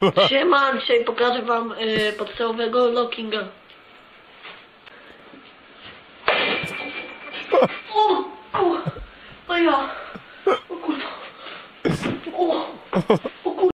Siema, dzisiaj pokażę wam y, podstawowego lockinga. O, o, o ja, o kurwa. O,